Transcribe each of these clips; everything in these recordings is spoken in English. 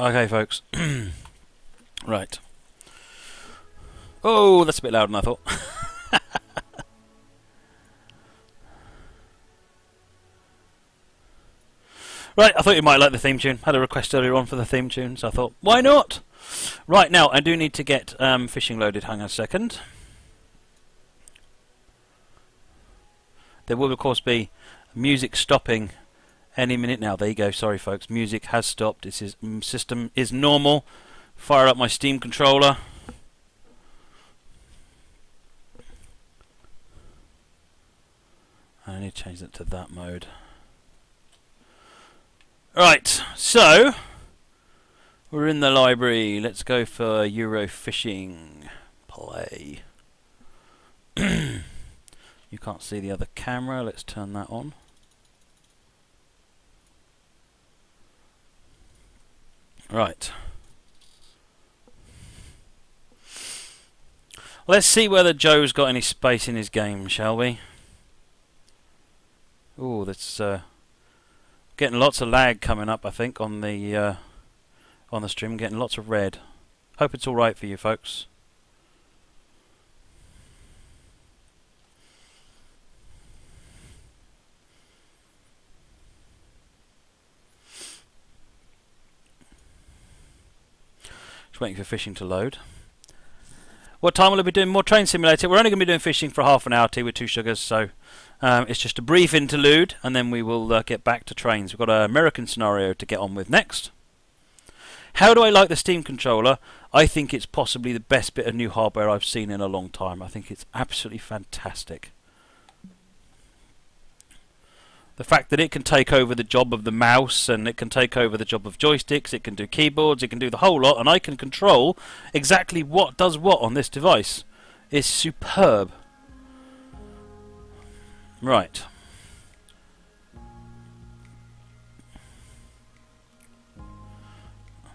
Okay, folks. right. Oh, that's a bit louder than I thought. right, I thought you might like the theme tune. Had a request earlier on for the theme tune, so I thought, why not? Right, now, I do need to get um, fishing loaded. Hang on a second. There will, of course, be music stopping any minute now. There you go. Sorry, folks. Music has stopped. This is mm, system is normal. Fire up my Steam controller. I need to change that to that mode. Right, so we're in the library. Let's go for Eurofishing. Play. you can't see the other camera. Let's turn that on. Right. Let's see whether Joe's got any space in his game, shall we? Oh, that's uh, getting lots of lag coming up. I think on the uh, on the stream, getting lots of red. Hope it's all right for you, folks. Waiting for fishing to load. What time will I be doing more train simulator? We're only going to be doing fishing for half an hour, tea with two sugars, so um, it's just a brief interlude, and then we will uh, get back to trains. We've got an American scenario to get on with next. How do I like the Steam controller? I think it's possibly the best bit of new hardware I've seen in a long time. I think it's absolutely fantastic. The fact that it can take over the job of the mouse and it can take over the job of joysticks, it can do keyboards, it can do the whole lot, and I can control exactly what does what on this device is superb. Right.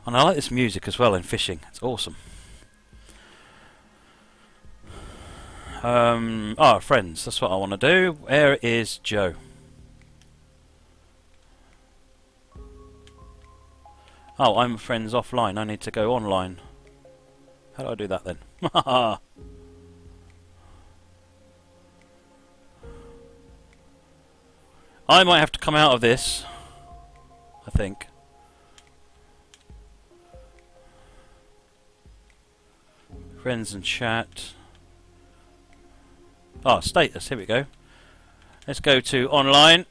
And I like this music as well in fishing. It's awesome. Um, ah, friends. That's what I want to do. Where is Joe? Oh, I'm friends offline. I need to go online. How do I do that then? I might have to come out of this. I think. Friends and chat. Ah, oh, status. Here we go. Let's go to online.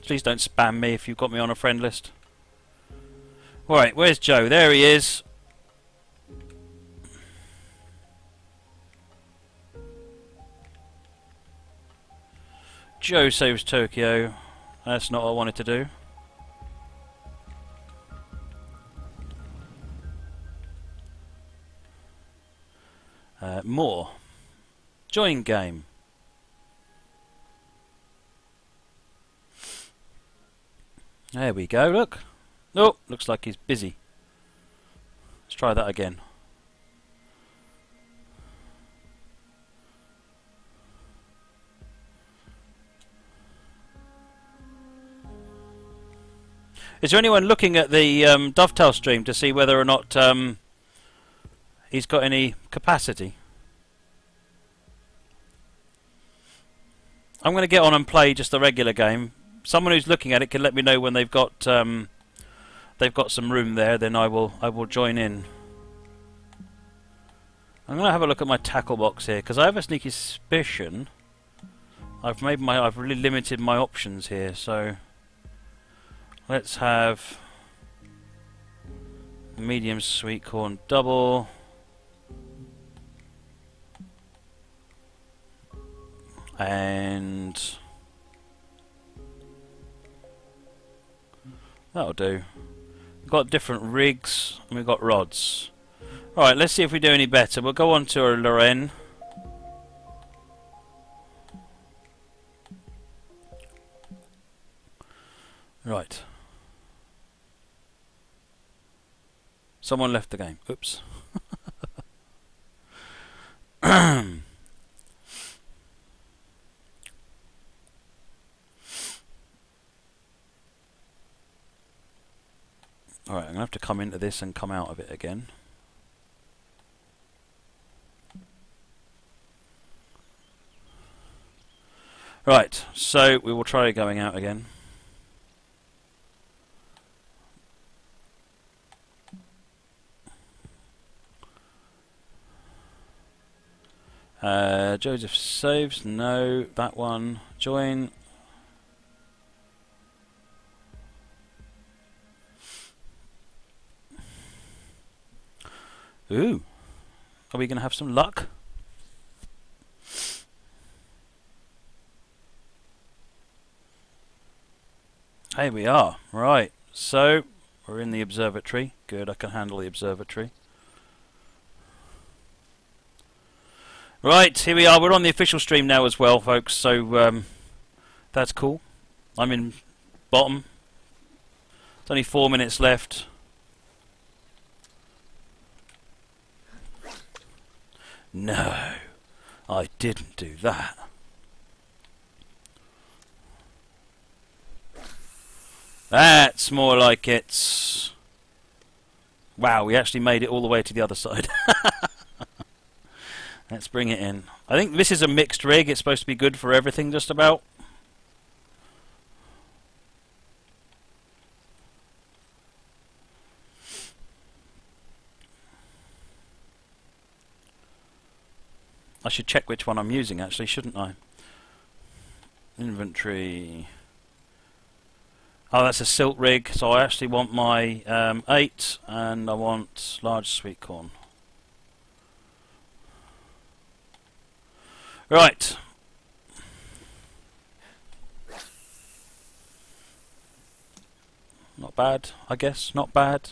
Please don't spam me if you've got me on a friend list. Right, where's Joe? There he is. Joe saves Tokyo. That's not what I wanted to do. Uh, more. Join game. There we go, look. Oh, looks like he's busy. Let's try that again. Is there anyone looking at the um, Dovetail stream to see whether or not um, he's got any capacity? I'm going to get on and play just the regular game. Someone who's looking at it can let me know when they've got um, they've got some room there, then I will I will join in. I'm gonna have a look at my tackle box here because I have a sneaky suspicion I've made my I've really limited my options here. So let's have medium sweet corn double. And that'll do. Got different rigs and we've got rods. Alright, let's see if we do any better. We'll go on to our Lorraine. Right. Someone left the game. Oops. Alright, I'm going to have to come into this and come out of it again. Right, so we will try going out again. Uh, Joseph saves, no, that one, join. Ooh, are we going to have some luck? Here we are. Right. So, we're in the observatory. Good, I can handle the observatory. Right, here we are. We're on the official stream now as well, folks. So, um, that's cool. I'm in bottom. It's only four minutes left. No, I didn't do that. That's more like it's... Wow, we actually made it all the way to the other side. Let's bring it in. I think this is a mixed rig. It's supposed to be good for everything just about. I should check which one I'm using actually, shouldn't I? Inventory... Oh, that's a silt rig, so I actually want my um, 8 and I want large sweet corn. Right. Not bad, I guess. Not bad.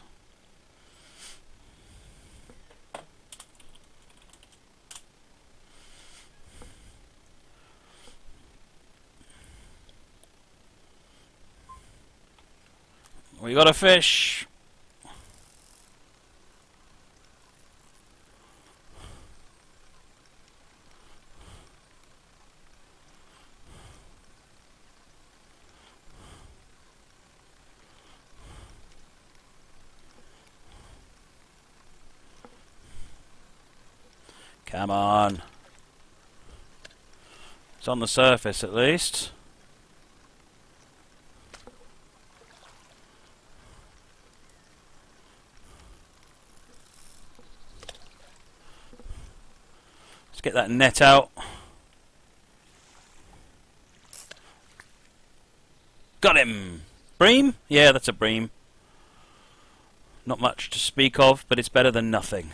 We got a fish. Come on. It's on the surface at least. Get that net out. Got him! Bream? Yeah, that's a bream. Not much to speak of, but it's better than nothing.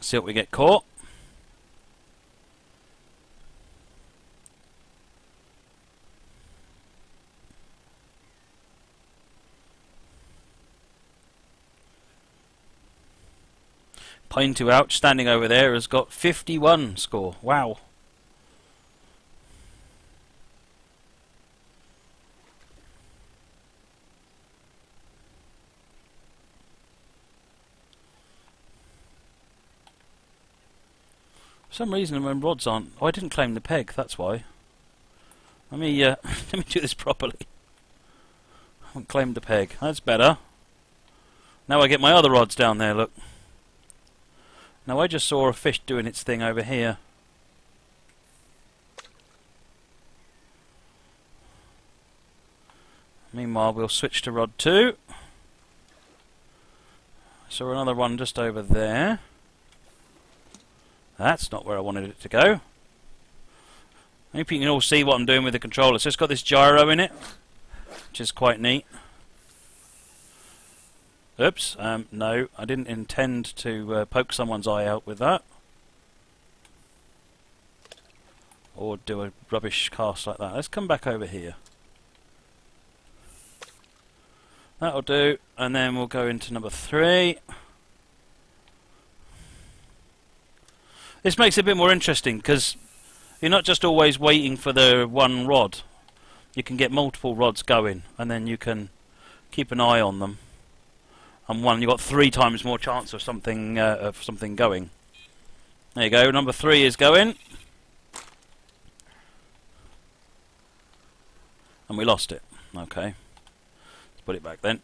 See what we get caught. Pine to Ouch, standing over there, has got 51 score. Wow. For some reason when rods aren't... Oh, I didn't claim the peg, that's why. Let me, uh, let me do this properly. I haven't claimed the peg. That's better. Now I get my other rods down there, look. Now I just saw a fish doing its thing over here. Meanwhile we'll switch to rod 2. Saw another one just over there. That's not where I wanted it to go. I hope you can all see what I'm doing with the controller. So it's got this gyro in it, which is quite neat. Oops, um, no, I didn't intend to uh, poke someone's eye out with that. Or do a rubbish cast like that. Let's come back over here. That'll do, and then we'll go into number three. This makes it a bit more interesting because you're not just always waiting for the one rod. You can get multiple rods going, and then you can keep an eye on them and one, you've got three times more chance of something uh, of something going. There you go. Number three is going, and we lost it. Okay, let's put it back then.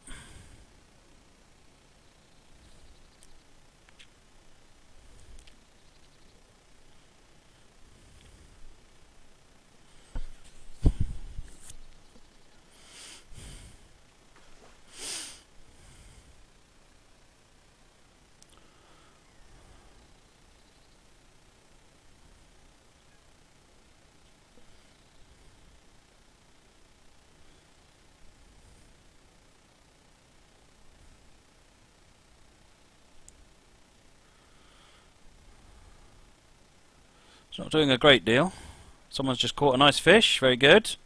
It's not doing a great deal. Someone's just caught a nice fish. Very good.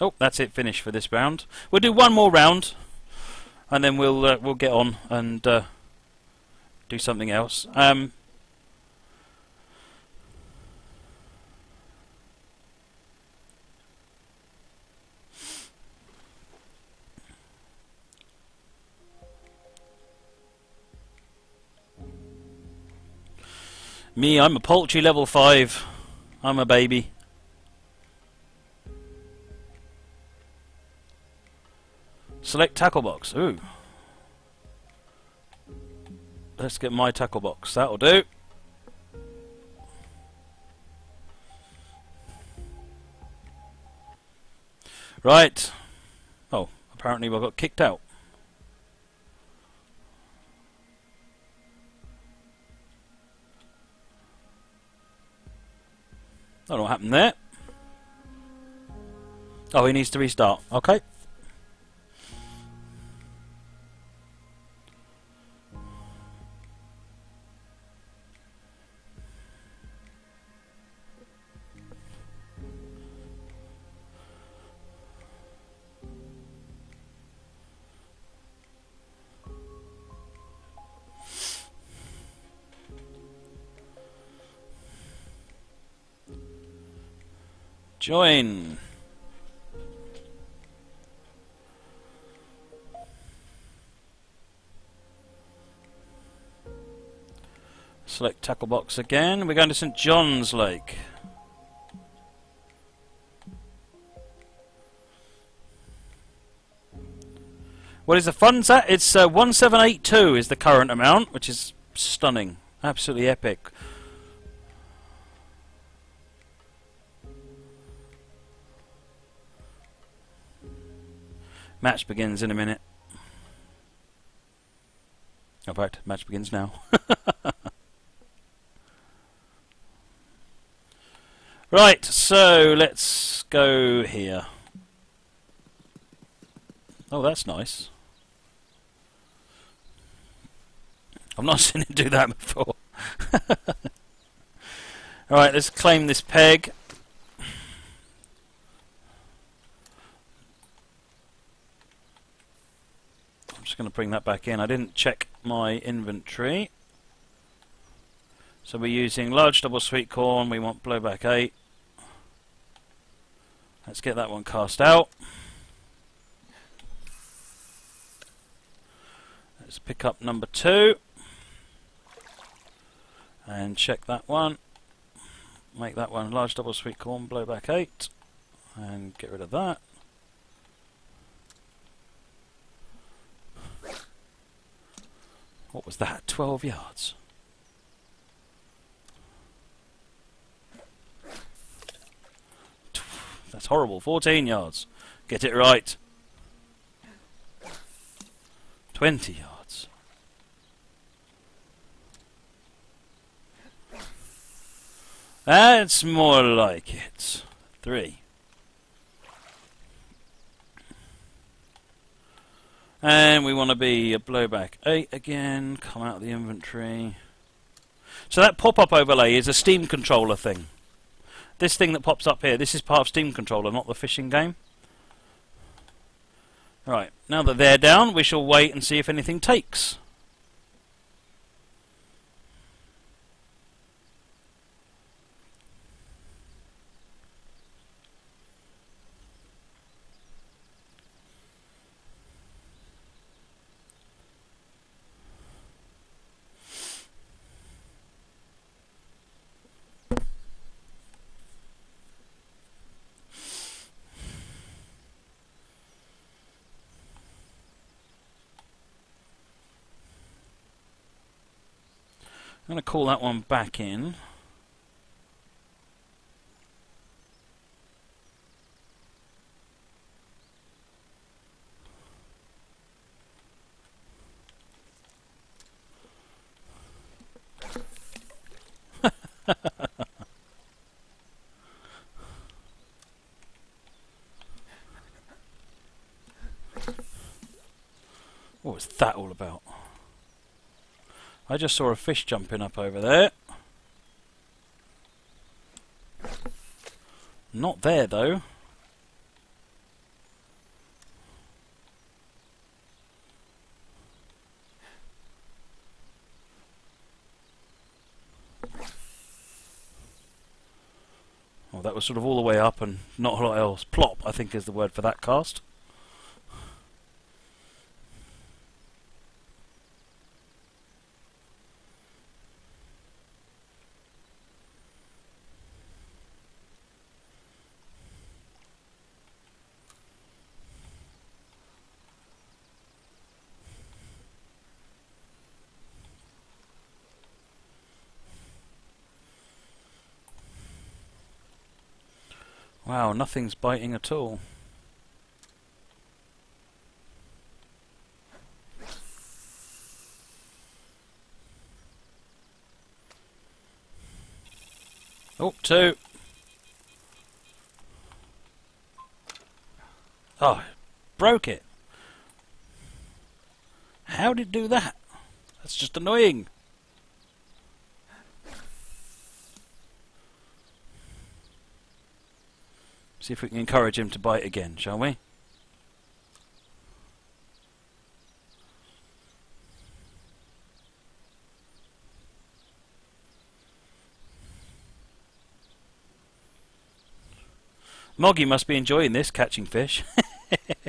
Oh, that's it. Finished for this round. We'll do one more round, and then we'll uh, we'll get on and uh, do something else. Um, Me, I'm a poultry level 5. I'm a baby. Select tackle box. Ooh. Let's get my tackle box. That'll do. Right. Oh, apparently I got kicked out. Don't know what happened there. Oh, he needs to restart. Okay. Join. Select tackle box again. We're going to St John's Lake. What is the funds at? It's uh, 1782 is the current amount, which is stunning. Absolutely epic. Match begins in a minute. In fact, match begins now. right, so let's go here. Oh, that's nice. I've not seen him do that before. Alright, let's claim this peg. Just going to bring that back in. I didn't check my inventory. So we're using large double sweet corn. We want blowback 8. Let's get that one cast out. Let's pick up number 2. And check that one. Make that one large double sweet corn, blowback 8. And get rid of that. What was that? 12 yards. That's horrible. 14 yards. Get it right. 20 yards. That's more like it. Three. And we want to be a blowback 8 again, come out of the inventory. So that pop-up overlay is a Steam controller thing. This thing that pops up here, this is part of Steam controller, not the fishing game. Right, now that they're down, we shall wait and see if anything takes. I'm going to call that one back in. What was that all about? I just saw a fish jumping up over there. Not there though. Well, that was sort of all the way up and not a lot else. Plop, I think, is the word for that cast. Wow, nothing's biting at all. Oh, two. Oh, broke it. How did it do that? That's just annoying. See if we can encourage him to bite again, shall we? Moggy must be enjoying this, catching fish.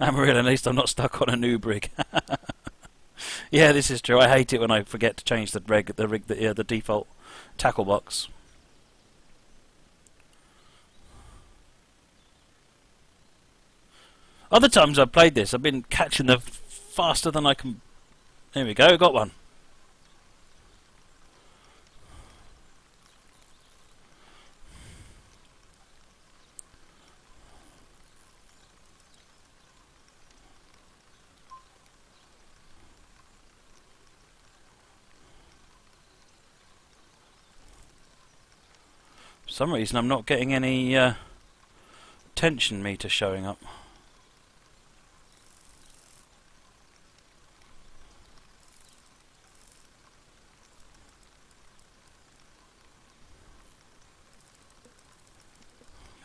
Amarillo, at least I'm not stuck on a new rig. yeah, this is true. I hate it when I forget to change the rig, the rig, the, yeah, the default tackle box. Other times I've played this, I've been catching them faster than I can. There we go, got one. For some reason I'm not getting any uh, tension meter showing up.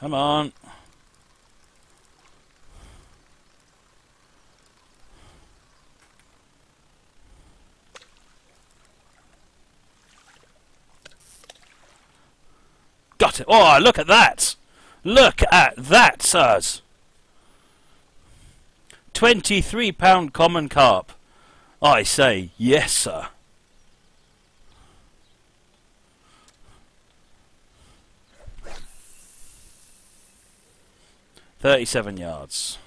Come on. Got it. Oh, look at that. Look at that, sirs. £23 common carp. I say, yes, sir. 37 yards.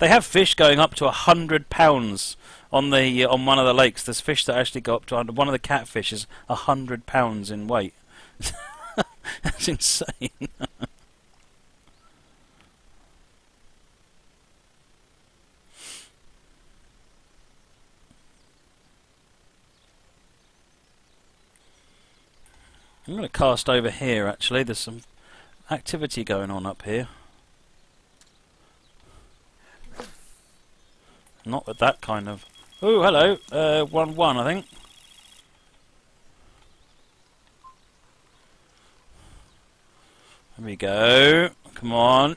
They have fish going up to a hundred pounds on the uh, on one of the lakes. There's fish that actually go up to one of the catfish is a hundred pounds in weight. That's insane. I'm going to cast over here actually, there's some activity going on up here. Not with that kind of... Oh, hello, 1-1 uh, I think. There we go. Come on.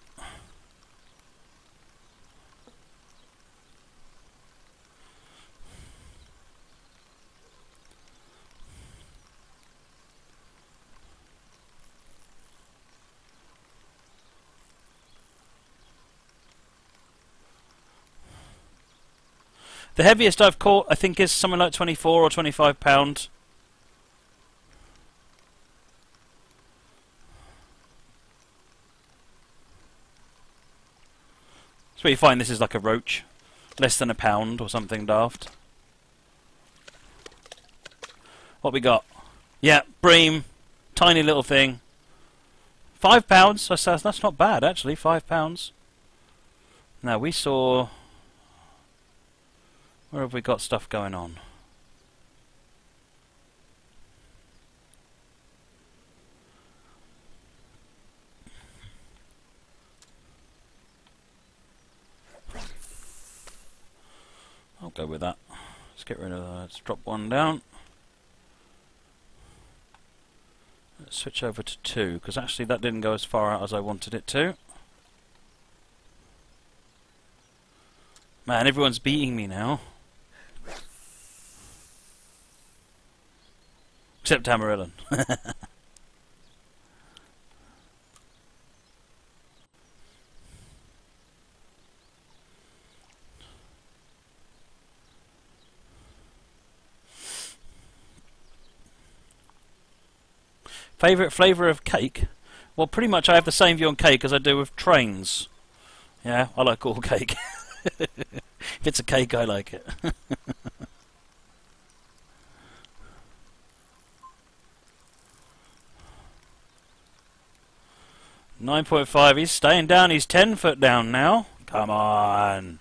The heaviest I've caught, I think, is something like 24 or 25 pounds. So you find this is like a roach, less than a pound or something daft. What we got? Yeah, bream, tiny little thing. Five pounds. That's not bad actually. Five pounds. Now we saw. Where have we got stuff going on? Go with that. Let's get rid of that. Let's drop one down. Let's switch over to two, because actually that didn't go as far out as I wanted it to. Man, everyone's beating me now. Except Amarillan. Favourite flavour of cake? Well, pretty much I have the same view on cake as I do with trains. Yeah, I like all cake. if it's a cake, I like it. Nine point five. He's staying down. He's ten foot down now. Come on.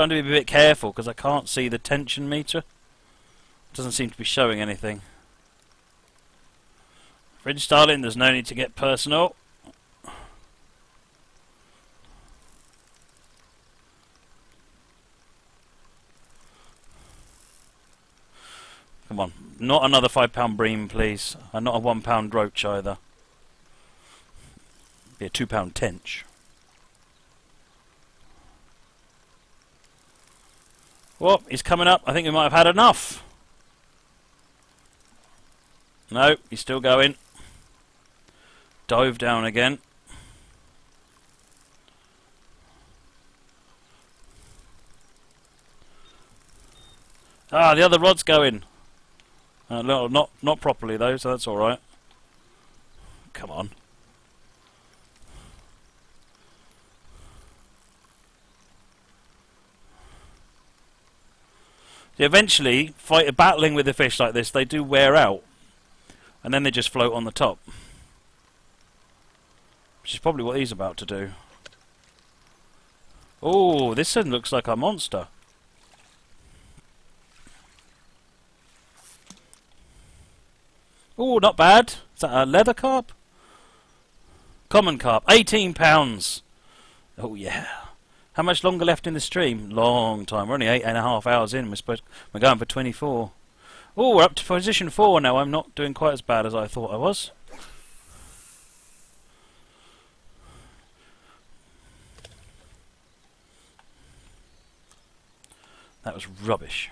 Trying to be a bit careful because I can't see the tension meter. It Doesn't seem to be showing anything. Fridge Starling, there's no need to get personal. Come on, not another five pound bream, please, and not a one pound roach either. Be a two pound tench. Well, he's coming up. I think we might have had enough. No, he's still going. Dove down again. Ah, the other rod's going. Uh, no, not not properly though, so that's all right. Come on. Eventually, fight battling with a fish like this, they do wear out, and then they just float on the top, which is probably what he's about to do. Oh, this one looks like a monster. Oh, not bad. Is that a leather carp? Common carp, 18 pounds. Oh yeah. How much longer left in the stream? Long time. We're only eight and a half hours in. We're supposed we're going for 24. Oh, we're up to position four now. I'm not doing quite as bad as I thought I was. That was rubbish.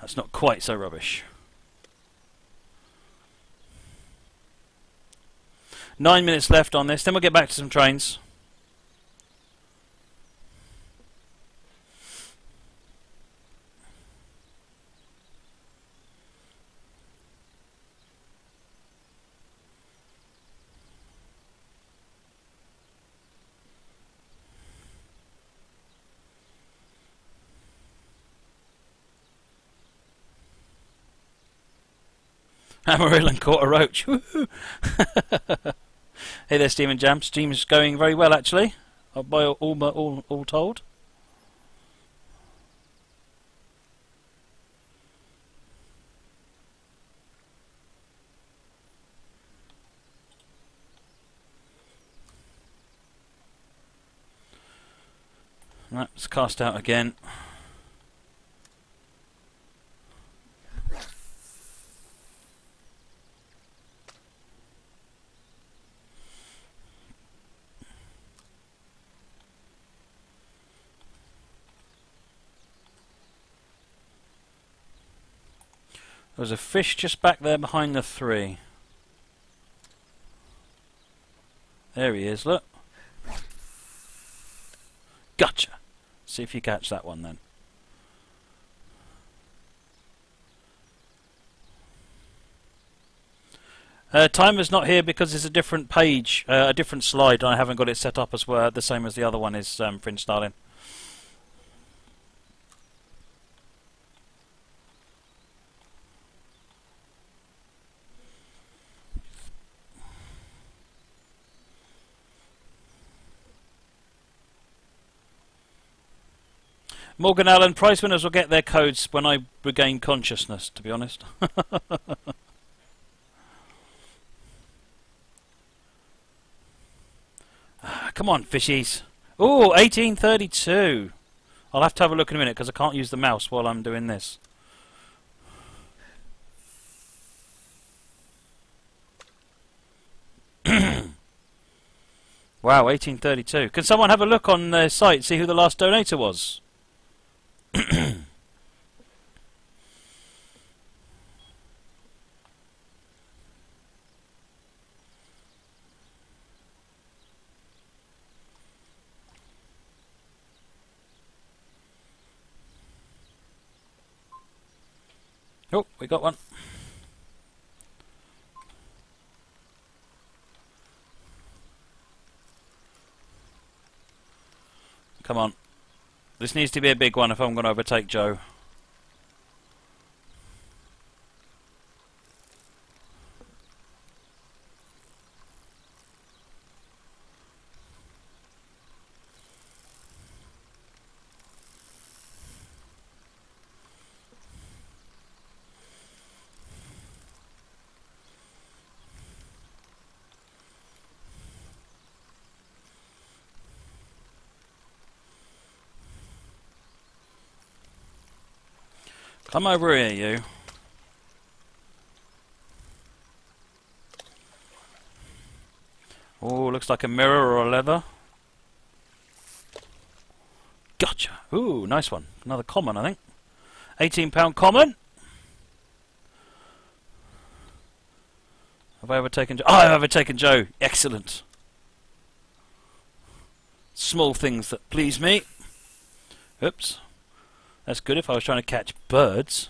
That's not quite so rubbish. Nine minutes left on this, then we'll get back to some trains. Amarillo caught a roach. hey there, Steam and Jam. Steam's going very well, actually, uh, by all, all, all, all told. Let's cast out again. There's a fish just back there behind the three. There he is, look. Gotcha. See if you catch that one then. Uh, timer's not here because it's a different page, uh, a different slide. I haven't got it set up as well, the same as the other one is, um, Fringe Starling. Morgan Allen, prize winners will get their codes when I regain consciousness, to be honest. Ah, come on, fishies. Oh, 1832. I'll have to have a look in a minute because I can't use the mouse while I'm doing this. wow, 1832. Can someone have a look on their site, see who the last donator was? oh, we got one. Come on. This needs to be a big one if I'm going to overtake Joe. Come over here, you. Oh, looks like a mirror or a leather. Gotcha. Ooh, nice one. Another common, I think. £18 common. Have I overtaken Joe? Oh, I've overtaken Joe. Excellent. Small things that please me. Oops. That's good if I was trying to catch birds.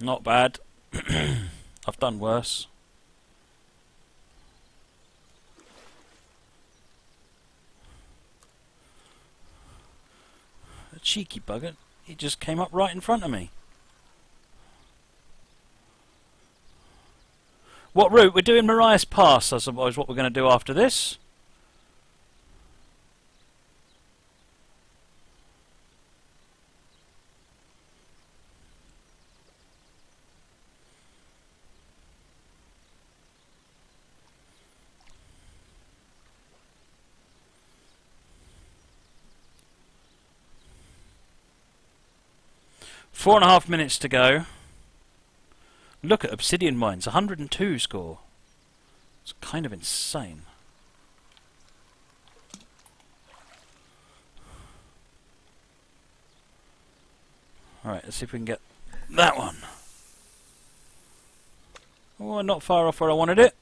Not bad. I've done worse. A cheeky bugger. He just came up right in front of me. What route? We're doing Marias Pass, I suppose, what we're going to do after this. Four and a half minutes to go. Look at Obsidian Mines, 102 score. It's kind of insane. Alright, let's see if we can get that one. Oh, not far off where I wanted it.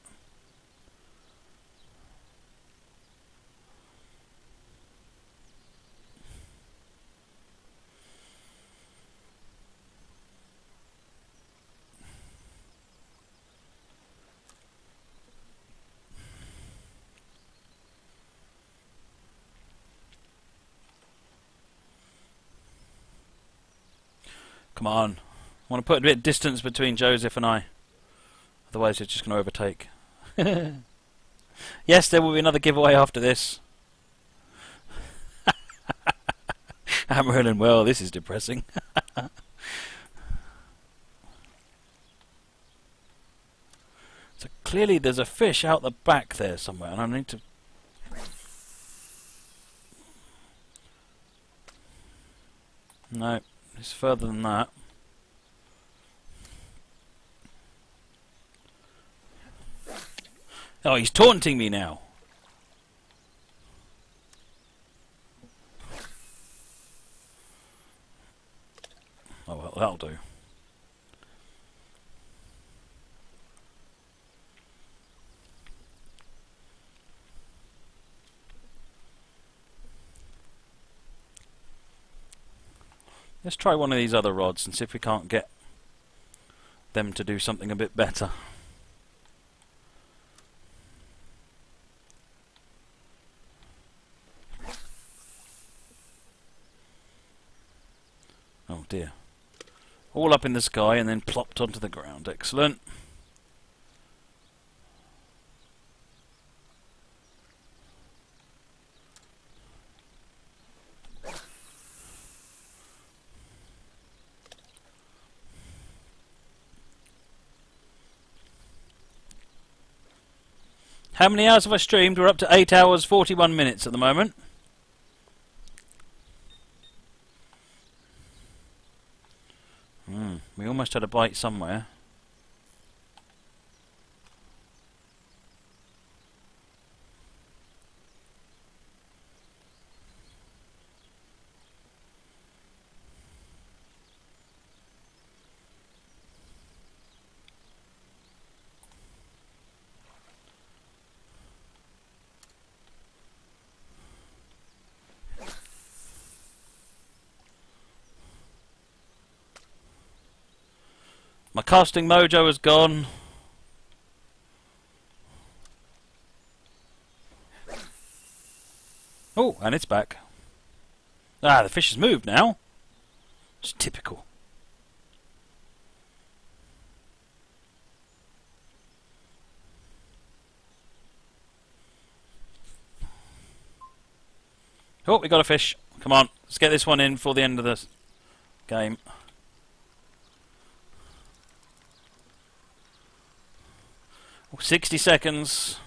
Come on. I want to put a bit of distance between Joseph and I. Otherwise, you're just going to overtake. yes, there will be another giveaway after this. Amarillo, well, this is depressing. so clearly there's a fish out the back there somewhere, and I need to... No. It's further than that. Oh, he's taunting me now. Oh, well, that'll do. Let's try one of these other rods and see if we can't get them to do something a bit better. Oh dear. All up in the sky and then plopped onto the ground. Excellent. How many hours have I streamed? We're up to 8 hours 41 minutes at the moment. Hmm, we almost had a bite somewhere. My casting mojo is gone. Oh, and it's back. Ah, the fish has moved now. It's typical. Oh, we got a fish. Come on, let's get this one in for the end of the game. 60 seconds.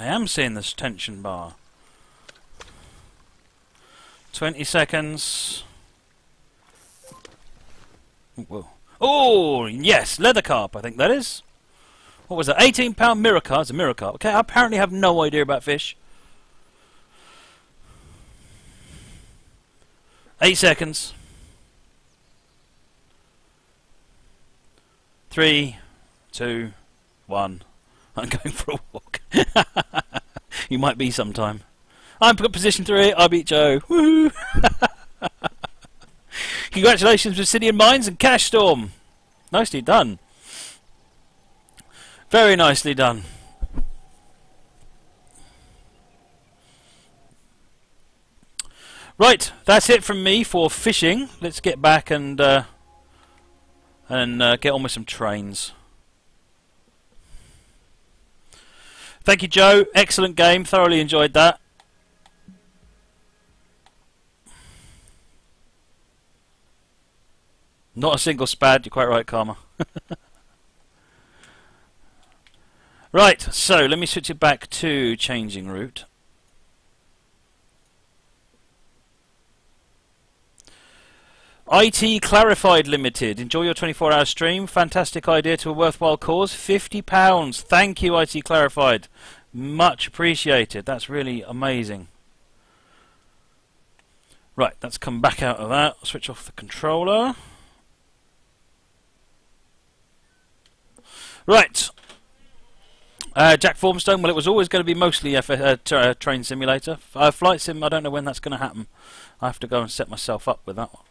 I am seeing this tension bar. 20 seconds. Whoa. Oh, yes, leather carp, I think that is. What was that? 18 pound mirror carp. It's a mirror carp. Okay, I apparently have no idea about fish. Eight seconds. Three, two, one. I'm going for a walk. you might be sometime. I'm position three. I beat Joe. Woohoo! Congratulations, Obsidian Mines and Cash Storm. Nicely done. Very nicely done. Right, that's it from me for fishing. Let's get back and uh, and uh, get on with some trains. Thank you, Joe. Excellent game. Thoroughly enjoyed that. Not a single spad. You're quite right, Karma. right, so let me switch it back to changing route. IT Clarified Limited. Enjoy your 24 hour stream. Fantastic idea to a worthwhile cause. £50. Thank you, IT Clarified. Much appreciated. That's really amazing. Right, let's come back out of that. Switch off the controller. Right. Uh, Jack Formstone, well, it was always going to be mostly a uh, uh, train simulator. Uh, flight sim, I don't know when that's going to happen. I have to go and set myself up with that one.